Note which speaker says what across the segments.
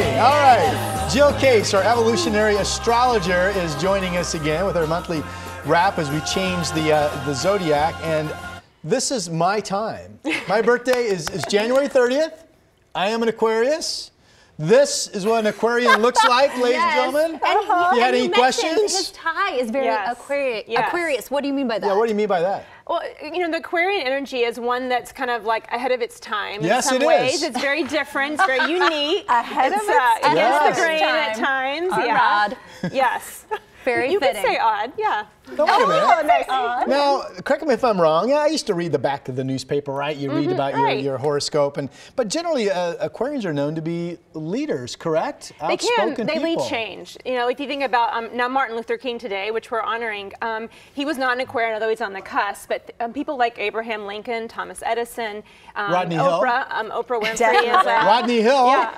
Speaker 1: me. All right. Jill Case, our evolutionary astrologer, is joining us again with our monthly wrap as we change the uh, the zodiac. And this is my time. My birthday is, is January 30th. I am an Aquarius. This is what an Aquarian looks like, ladies
Speaker 2: Yes.
Speaker 1: and gentlemen.
Speaker 2: And he-
Speaker 1: If you had
Speaker 2: and
Speaker 1: any
Speaker 2: mentioned
Speaker 1: questions?
Speaker 2: His tie is very
Speaker 3: Yes.
Speaker 2: Aquarius.
Speaker 3: Yes.
Speaker 2: Aquarius. What do you mean by that?
Speaker 1: Yeah, what do you mean by that?
Speaker 3: Well, you know, the Aquarian energy is one that's kind of like ahead of its time
Speaker 1: Yes,
Speaker 3: in some
Speaker 1: it
Speaker 3: ways.
Speaker 1: is.
Speaker 3: It's very different. It's very unique.
Speaker 4: Ahead of
Speaker 3: it's,
Speaker 4: its
Speaker 3: uh,
Speaker 4: time.
Speaker 3: Against
Speaker 1: Yes.
Speaker 3: the grain at
Speaker 2: Time.
Speaker 3: times.
Speaker 2: Our
Speaker 3: yeah.
Speaker 2: Rod.
Speaker 3: Yes.
Speaker 2: Very
Speaker 3: you
Speaker 2: fitting.
Speaker 3: could say odd. Yeah.
Speaker 1: No, wait a minute.
Speaker 3: Oh, nice.
Speaker 1: Now, correct me if I'm wrong. Yeah, I used to read the back of the newspaper, right? You read about your,
Speaker 3: Mm-hmm. right.
Speaker 1: your horoscope, and but generally, uh, Aquarians are known to be leaders, correct?
Speaker 3: They can.
Speaker 1: Outspoken
Speaker 3: They lead change. You know, if you think about um, now Martin Luther King today, which we're honoring, um, he was not an Aquarian, although he's on the cusp. But um, people like Abraham Lincoln, Thomas Edison, um,
Speaker 1: Rodney Hill.
Speaker 3: Oprah, um, Oprah Winfrey is a,
Speaker 1: Rodney Hill.
Speaker 3: Yeah,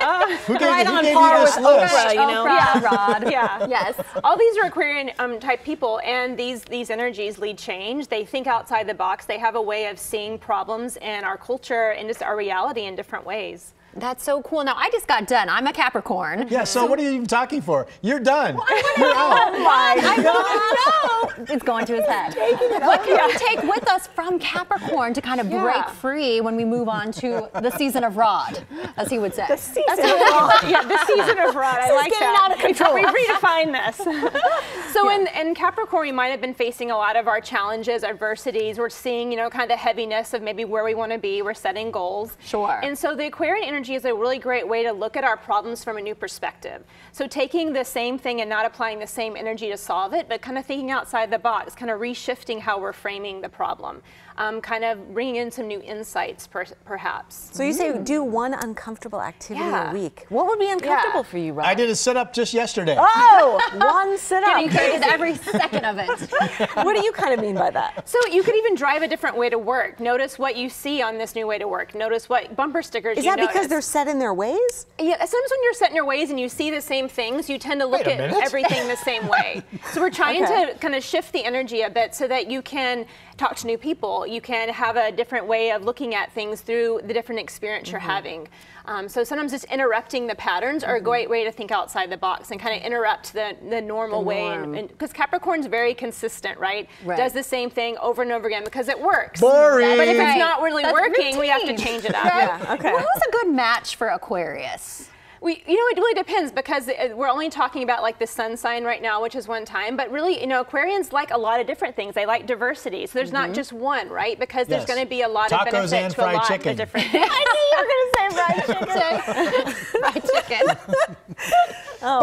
Speaker 1: who gave,
Speaker 4: Right
Speaker 1: who
Speaker 4: on
Speaker 1: gave
Speaker 4: par
Speaker 1: you this
Speaker 4: with
Speaker 1: list?
Speaker 4: Oprah, you know?
Speaker 2: Oprah, Rod.
Speaker 3: Yeah.
Speaker 2: Yes.
Speaker 3: All these are Aquarian um, type people, and these these energies lead change. They think outside the box. They have a way of seeing problems in our culture and just our reality in different ways.
Speaker 2: That's so cool. Now I just got done. I'm a Capricorn.
Speaker 1: Yeah. So what are you even talking for? You're done. You're out.
Speaker 2: I want to know. It's going to his head. What can we take with us from Capricorn to kind of break
Speaker 3: Yeah.
Speaker 2: free when we move on to the season of Rod, as he would say? The
Speaker 4: season of
Speaker 2: Rod.
Speaker 3: yeah, the season of Rod. I like
Speaker 2: getting
Speaker 3: that.
Speaker 2: out of control.
Speaker 3: We redefine this. so in, in Capricorn, we might have been facing a lot of our challenges, adversities. We're seeing, you know, kind of the heaviness of maybe where we want to be. We're setting goals.
Speaker 2: Sure.
Speaker 3: And so the Aquarian energy is a really great way to look at our problems from a new perspective. So taking the same thing and not applying the same energy to solve it, but kind of thinking outside the box, kind of reshifting how we're framing the problem, um, kind of bringing in some new insights, per- perhaps.
Speaker 4: So you say do one uncomfortable activity
Speaker 3: Yeah.
Speaker 4: a week. What would be uncomfortable
Speaker 3: Yeah.
Speaker 4: for you, Rob?
Speaker 1: I did a sit up just yesterday.
Speaker 4: Oh, one sit up.
Speaker 2: Getting hated every second of it.
Speaker 4: what do you kind of mean by that?
Speaker 3: So you could even drive a different way to work. Notice what you see on this new way to work. Notice what bumper stickers
Speaker 4: Is
Speaker 3: you
Speaker 4: that because they're set in their ways?
Speaker 3: Yeah, sometimes when you're set in your ways and you see the same things, you tend to look at
Speaker 1: minute.
Speaker 3: everything the same way. So we're trying
Speaker 4: Okay.
Speaker 3: to kind of shift the energy a bit so that you can talk to new people. You can have a different way of looking at things through the different experience you're
Speaker 4: Mm-hmm.
Speaker 3: having. Um, so sometimes just interrupting the patterns are a great way to think outside the box and kind of interrupt the, the normal
Speaker 4: The
Speaker 3: way.
Speaker 4: norm.
Speaker 3: Because Capricorn's very consistent, right?
Speaker 2: Right.
Speaker 3: Does the same thing over and over again because it works.
Speaker 1: Boring.
Speaker 3: But if
Speaker 2: Right.
Speaker 3: it's not really
Speaker 2: That's
Speaker 3: working, we have to change it up.
Speaker 2: Right?
Speaker 4: Yeah, okay.
Speaker 2: Well, who's a good match for Aquarius?
Speaker 3: We, you know, it really depends because uh, we're only talking about like the sun sign right now, which is one time. But really, you know, Aquarians like a lot of different things. They like diversity. So there's not just one, right? Because
Speaker 1: Yes.
Speaker 3: there's going to be a lot
Speaker 1: Tacos
Speaker 3: of benefit to a lot
Speaker 1: chicken.
Speaker 3: of different things.
Speaker 2: I knew you were going to say fried chicken. fried chicken.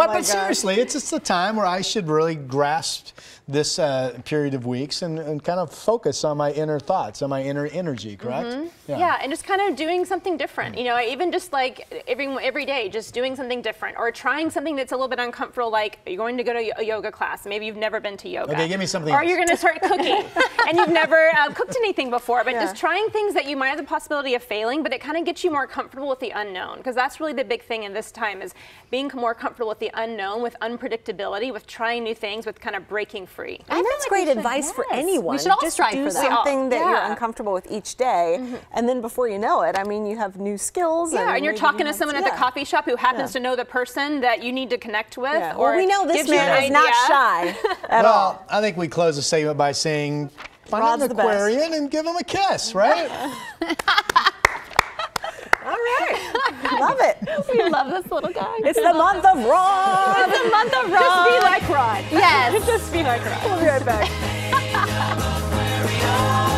Speaker 1: But but seriously, it's it's a time where I should really grasp this uh, period of weeks and, and kind of focus on my inner thoughts, on my inner energy. Correct?
Speaker 3: Yeah. and just kind of doing something different. You know, even just like every every day, just doing something different or trying something that's a little bit uncomfortable. Like you're going to go to a yoga class. Maybe you've never been to yoga.
Speaker 1: Okay, give me something
Speaker 3: Or
Speaker 1: else.
Speaker 3: you're going to start cooking, and you've never uh, cooked anything before. But
Speaker 4: Yeah.
Speaker 3: just trying things that you might have the possibility of failing, but it kind of gets you more comfortable with the unknown. Because that's really the big thing in this time is being more comfortable with the unknown, with unpredictability, with trying new things, with kind of breaking free.
Speaker 4: And that's
Speaker 2: like we
Speaker 4: great
Speaker 2: should-
Speaker 4: advice for
Speaker 2: yes.
Speaker 4: anyone.
Speaker 2: We should all
Speaker 4: Just
Speaker 2: strive
Speaker 4: do
Speaker 2: for that.
Speaker 4: something that you're uncomfortable with each day, mm-hmm. and then before you know it, I mean, you have new skills.
Speaker 3: Yeah, and you're talking
Speaker 4: you
Speaker 3: to
Speaker 4: have-
Speaker 3: someone at the coffee shop who happens
Speaker 4: Yeah.
Speaker 3: to know the person that you need to connect with.
Speaker 4: Yeah.
Speaker 3: Or
Speaker 4: Well, we know this
Speaker 3: gives you an
Speaker 4: man is not shy at all.
Speaker 1: well, I think we close the segment by saying, find
Speaker 4: Rod's
Speaker 1: an
Speaker 4: the best.
Speaker 1: Aquarian and give him a kiss, right?
Speaker 4: love
Speaker 2: this little guy.
Speaker 4: It's the month of Ron.
Speaker 2: It's the month of Ron.
Speaker 3: Just be like Ron.
Speaker 2: Yes.
Speaker 3: Just be like Ron.
Speaker 4: We'll be right back.